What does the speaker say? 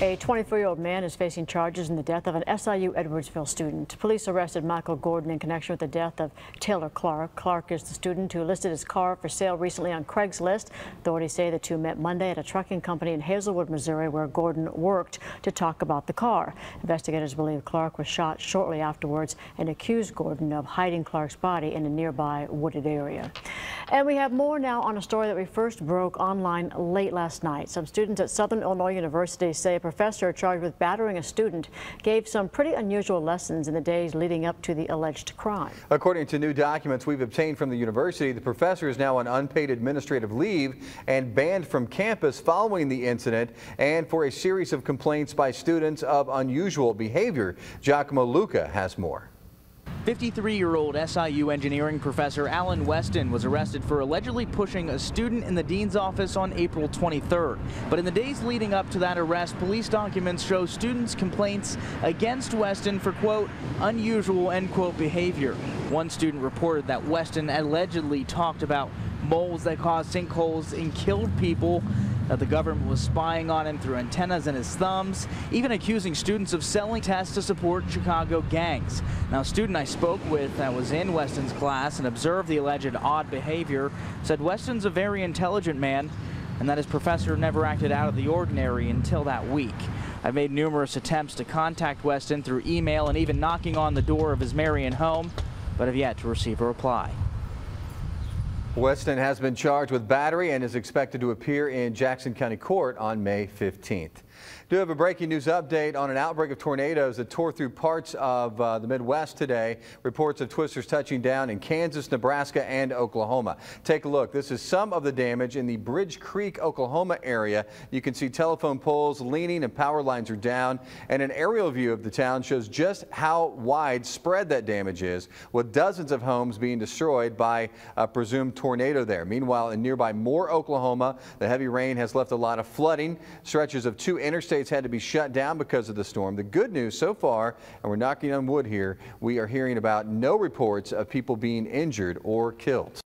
A 24-year-old man is facing charges in the death of an SIU Edwardsville student. Police arrested Michael Gordon in connection with the death of Taylor Clark. Clark is the student who listed his car for sale recently on Craigslist. Authorities say the two met Monday at a trucking company in Hazelwood, Missouri, where Gordon worked to talk about the car. Investigators believe Clark was shot shortly afterwards and accused Gordon of hiding Clark's body in a nearby wooded area. And we have more now on a story that we first broke online late last night. Some students at Southern Illinois University say a professor charged with battering a student gave some pretty unusual lessons in the days leading up to the alleged crime. According to new documents we've obtained from the university, the professor is now on unpaid administrative leave and banned from campus following the incident and for a series of complaints by students of unusual behavior. Giacomo Luca has more. 53-year-old SIU engineering professor Alan Weston was arrested for allegedly pushing a student in the dean's office on April 23rd. But in the days leading up to that arrest, police documents show students' complaints against Weston for, quote, unusual, end quote, behavior. One student reported that Weston allegedly talked about moles that caused sinkholes and killed people that the government was spying on him through antennas in his thumbs, even accusing students of selling tests to support Chicago gangs. Now, a student I spoke with that was in Weston's class and observed the alleged odd behavior said Weston's a very intelligent man and that his professor never acted out of the ordinary until that week. I've made numerous attempts to contact Weston through email and even knocking on the door of his Marion home, but have yet to receive a reply. Weston has been charged with battery and is expected to appear in Jackson County Court on May 15th. Do have a breaking news update on an outbreak of tornadoes that tore through parts of uh, the Midwest today. Reports of twisters touching down in Kansas, Nebraska, and Oklahoma. Take a look. This is some of the damage in the Bridge Creek, Oklahoma area. You can see telephone poles leaning and power lines are down. And an aerial view of the town shows just how widespread that damage is, with dozens of homes being destroyed by a presumed tornado there. Meanwhile, in nearby Moore, Oklahoma, the heavy rain has left a lot of flooding. Stretches of two interstates had to be shut down because of the storm. The good news so far, and we're knocking on wood here, we are hearing about no reports of people being injured or killed.